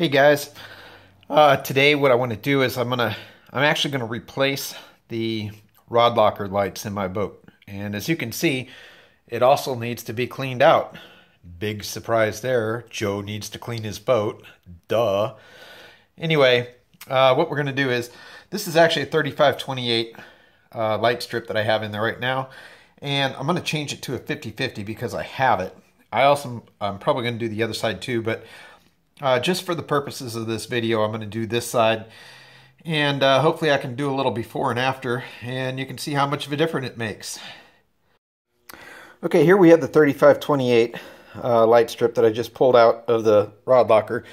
Hey guys, uh, today what I want to do is I'm gonna I'm actually gonna replace the rod locker lights in my boat and as you can see it also needs to be cleaned out. Big surprise there, Joe needs to clean his boat, duh. Anyway, uh, what we're gonna do is this is actually a 3528 uh, light strip that I have in there right now and I'm gonna change it to a 50-50 because I have it. I also I'm probably gonna do the other side too but uh, just for the purposes of this video, I'm going to do this side. And uh, hopefully I can do a little before and after, and you can see how much of a difference it makes. Okay, here we have the 3528 uh, light strip that I just pulled out of the rod locker.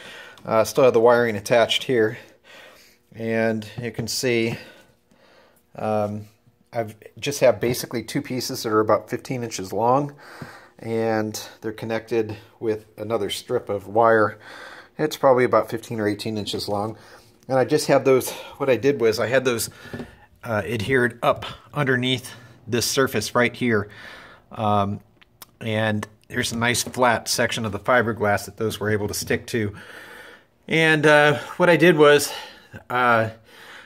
Uh, still have the wiring attached here. And you can see um, I've just have basically two pieces that are about 15 inches long. And they're connected with another strip of wire it's probably about 15 or 18 inches long. And I just had those, what I did was I had those uh, adhered up underneath this surface right here. Um, and there's a nice flat section of the fiberglass that those were able to stick to. And uh, what I did was uh,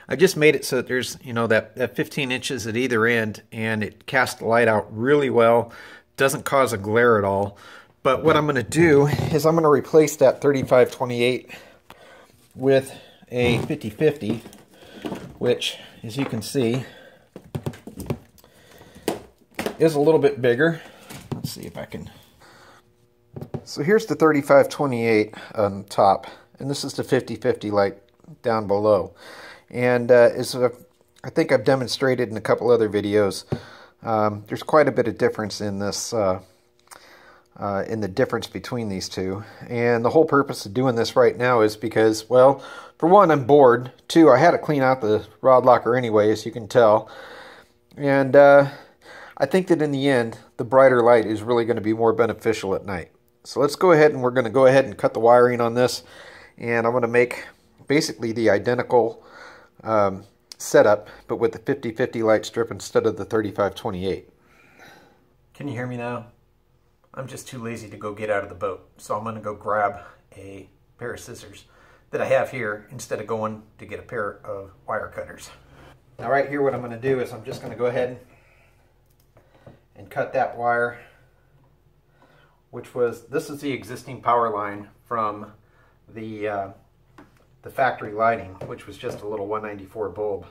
I just made it so that there's, you know, that, that 15 inches at either end and it casts the light out really well. Doesn't cause a glare at all. But what I'm going to do is I'm going to replace that 3528 with a 5050, which, as you can see, is a little bit bigger. Let's see if I can... So here's the 3528 on top, and this is the 5050 light down below. And uh, as I think I've demonstrated in a couple other videos, um, there's quite a bit of difference in this uh, uh, in the difference between these two. And the whole purpose of doing this right now is because, well, for one, I'm bored. Two, I had to clean out the rod locker anyway, as you can tell. And uh, I think that in the end, the brighter light is really going to be more beneficial at night. So let's go ahead and we're going to go ahead and cut the wiring on this. And I'm going to make basically the identical um, setup, but with the 50-50 light strip instead of the 35-28. Can you hear me now? I'm just too lazy to go get out of the boat. So I'm going to go grab a pair of scissors that I have here instead of going to get a pair of wire cutters. Now right here what I'm going to do is I'm just going to go ahead and cut that wire which was, this is the existing power line from the, uh, the factory lighting which was just a little 194 bulb.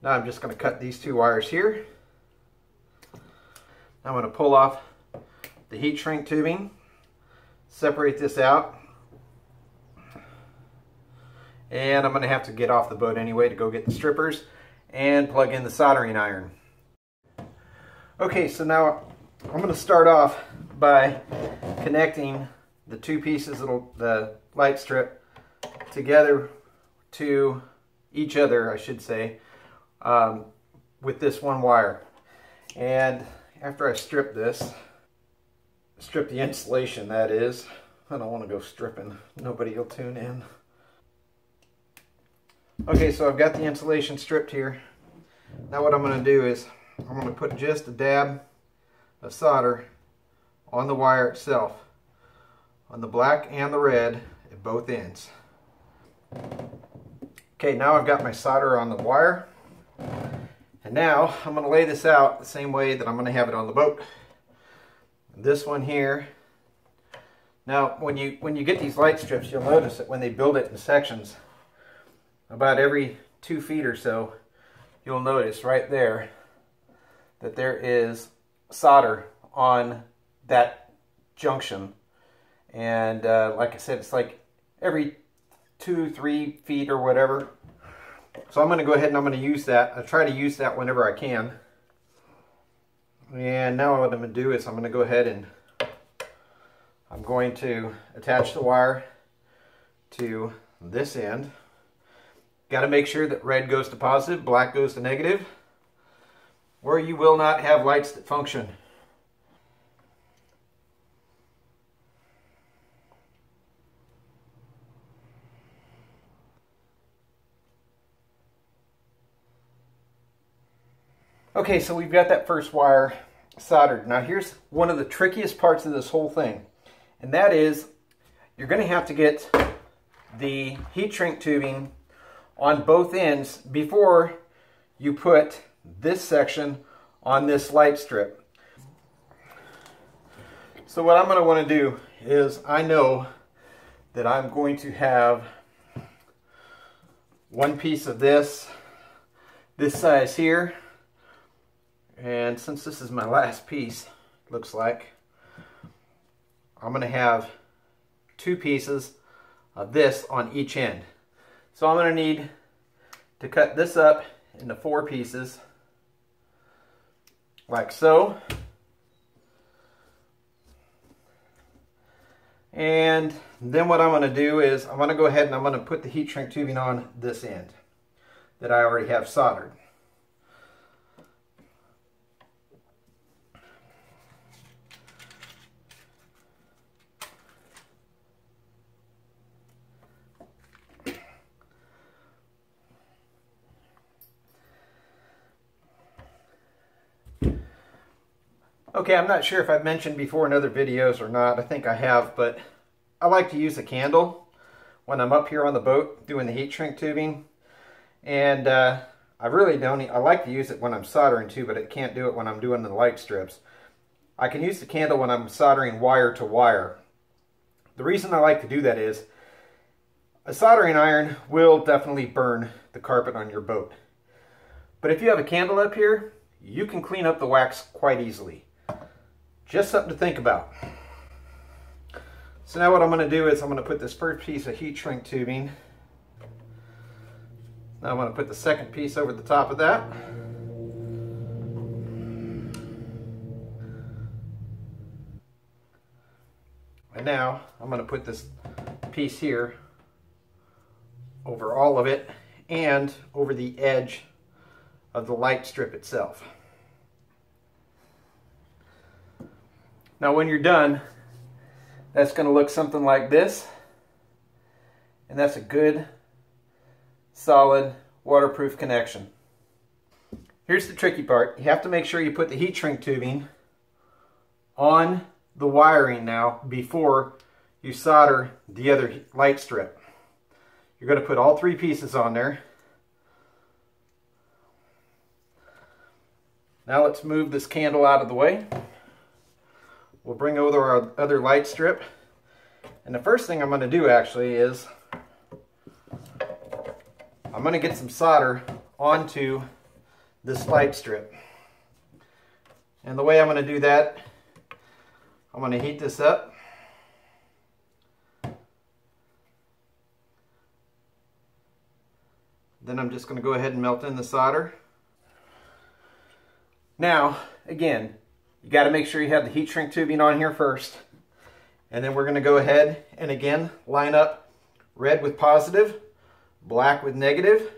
Now I'm just going to cut these two wires here. I'm going to pull off the heat shrink tubing, separate this out, and I'm going to have to get off the boat anyway to go get the strippers and plug in the soldering iron. Okay, so now I'm going to start off by connecting the two pieces of the light strip together to each other, I should say, um, with this one wire. And after I strip this, strip the insulation, that is. I don't want to go stripping. Nobody will tune in. Okay, so I've got the insulation stripped here. Now what I'm going to do is I'm going to put just a dab of solder on the wire itself, on the black and the red at both ends. Okay, now I've got my solder on the wire. And now I'm going to lay this out the same way that I'm going to have it on the boat this one here. Now, when you when you get these light strips, you'll notice that when they build it in sections, about every two feet or so, you'll notice right there that there is solder on that junction. And uh, like I said, it's like every two, three feet or whatever. So I'm going to go ahead and I'm going to use that. I try to use that whenever I can. And now what I'm going to do is I'm going to go ahead and I'm going to attach the wire to this end. Got to make sure that red goes to positive, black goes to negative, or you will not have lights that function. Okay, so we've got that first wire soldered. Now here's one of the trickiest parts of this whole thing. And that is, you're going to have to get the heat shrink tubing on both ends before you put this section on this light strip. So what I'm going to want to do is I know that I'm going to have one piece of this, this size here, and since this is my last piece, looks like, I'm going to have two pieces of this on each end. So I'm going to need to cut this up into four pieces, like so. And then what I'm going to do is I'm going to go ahead and I'm going to put the heat shrink tubing on this end that I already have soldered. Okay, I'm not sure if I've mentioned before in other videos or not. I think I have, but I like to use a candle when I'm up here on the boat doing the heat shrink tubing. And uh, I really don't, I like to use it when I'm soldering too, but it can't do it when I'm doing the light strips. I can use the candle when I'm soldering wire to wire. The reason I like to do that is a soldering iron will definitely burn the carpet on your boat. But if you have a candle up here, you can clean up the wax quite easily. Just something to think about. So now what I'm going to do is I'm going to put this first piece of heat shrink tubing. Now I'm going to put the second piece over the top of that. And now I'm going to put this piece here over all of it and over the edge of the light strip itself. Now when you're done, that's going to look something like this. And that's a good, solid, waterproof connection. Here's the tricky part. You have to make sure you put the heat shrink tubing on the wiring now before you solder the other light strip. You're going to put all three pieces on there. Now let's move this candle out of the way. We'll bring over our other light strip. And the first thing I'm going to do actually is I'm going to get some solder onto this light strip. And the way I'm going to do that, I'm going to heat this up. Then I'm just going to go ahead and melt in the solder. Now, again, you got to make sure you have the heat shrink tubing on here first. And then we're going to go ahead and again line up red with positive, black with negative.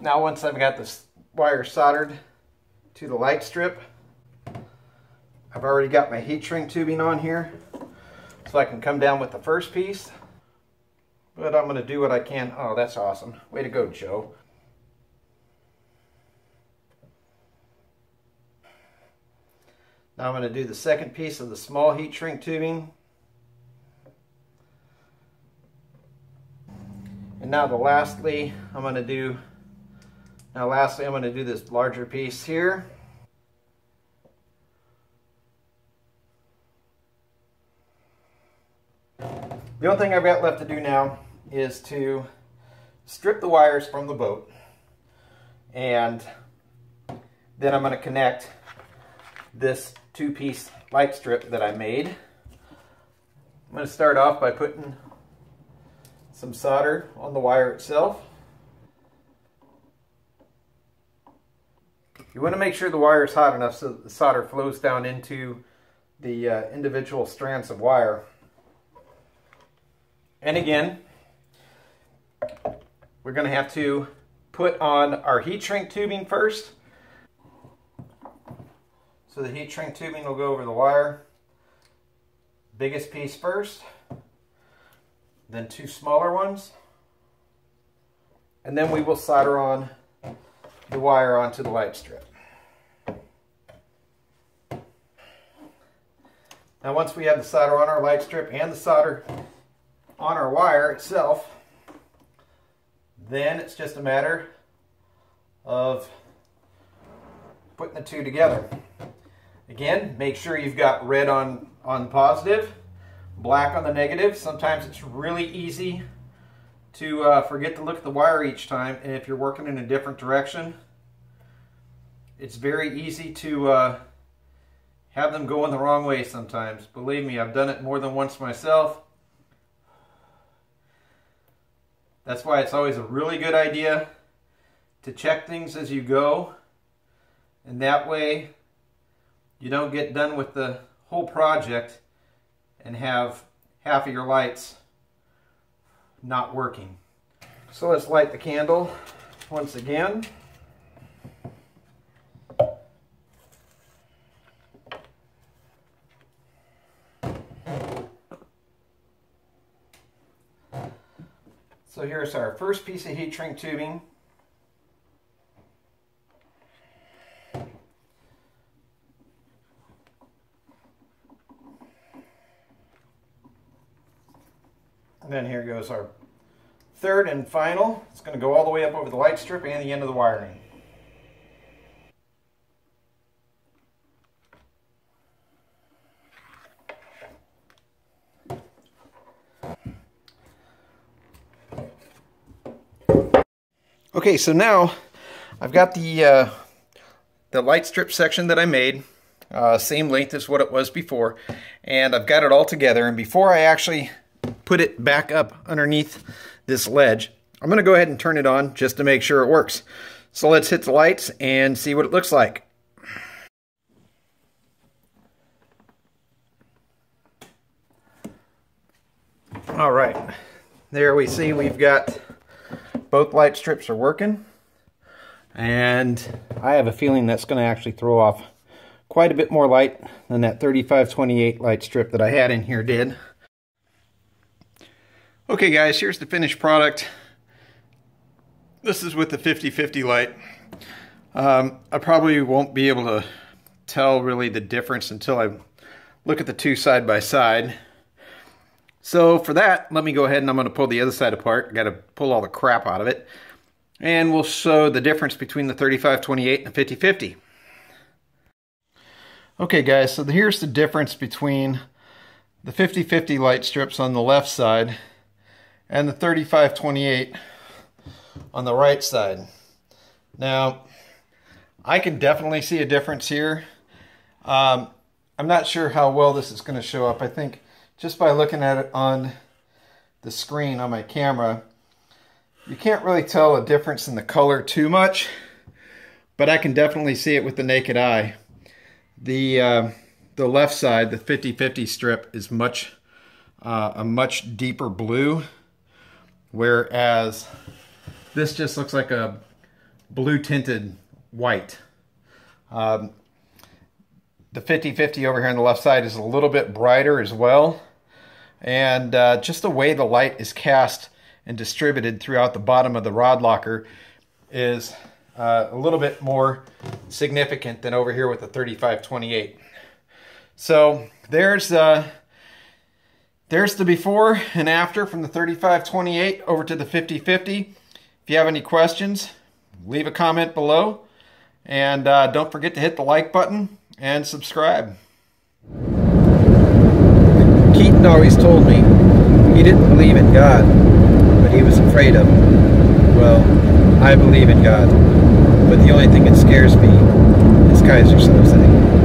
Now once I've got this wire soldered to the light strip, I've already got my heat shrink tubing on here so I can come down with the first piece. But I'm going to do what I can. Oh, that's awesome. Way to go, Joe. Now I'm going to do the second piece of the small heat shrink tubing. And now the lastly, I'm going to do, now lastly I'm going to do this larger piece here. The only thing I've got left to do now is to strip the wires from the boat and then I'm going to connect this two-piece light strip that I made. I'm going to start off by putting some solder on the wire itself. You want to make sure the wire is hot enough so that the solder flows down into the uh, individual strands of wire. And again, we're going to have to put on our heat shrink tubing first. So the heat shrink tubing will go over the wire. Biggest piece first, then two smaller ones, and then we will solder on the wire onto the light strip. Now once we have the solder on our light strip and the solder on our wire itself, then it's just a matter of putting the two together. Again, make sure you've got red on, on positive, black on the negative. Sometimes it's really easy to uh, forget to look at the wire each time, and if you're working in a different direction, it's very easy to uh, have them go in the wrong way sometimes. Believe me, I've done it more than once myself. That's why it's always a really good idea to check things as you go. And that way you don't get done with the whole project and have half of your lights not working. So let's light the candle once again. So here's our first piece of heat shrink tubing. And then here goes our third and final. It's going to go all the way up over the light strip and the end of the wiring. Okay, so now I've got the uh, the light strip section that I made, uh, same length as what it was before, and I've got it all together. And before I actually put it back up underneath this ledge. I'm going to go ahead and turn it on just to make sure it works. So let's hit the lights and see what it looks like. All right, there we see we've got both light strips are working. And I have a feeling that's going to actually throw off quite a bit more light than that 3528 light strip that I had in here did. Okay guys, here's the finished product. This is with the 50-50 light. Um, I probably won't be able to tell really the difference until I look at the two side by side. So for that, let me go ahead and I'm going to pull the other side apart. got to pull all the crap out of it. And we'll show the difference between the 35-28 and the 50-50. Okay guys, so here's the difference between the 50-50 light strips on the left side and the 3528 on the right side. Now, I can definitely see a difference here. Um, I'm not sure how well this is going to show up. I think just by looking at it on the screen on my camera, you can't really tell a difference in the color too much, but I can definitely see it with the naked eye. The, uh, the left side, the 50-50 strip, is much uh, a much deeper blue whereas this just looks like a blue tinted white. Um, the 50-50 over here on the left side is a little bit brighter as well. And uh, just the way the light is cast and distributed throughout the bottom of the rod locker is uh, a little bit more significant than over here with the 35-28. So there's uh, there's the before and after from the 3528 over to the 5050. If you have any questions, leave a comment below. And uh, don't forget to hit the like button and subscribe. Keaton always told me he didn't believe in God, but he was afraid of him. Well, I believe in God, but the only thing that scares me is Keyser Söze.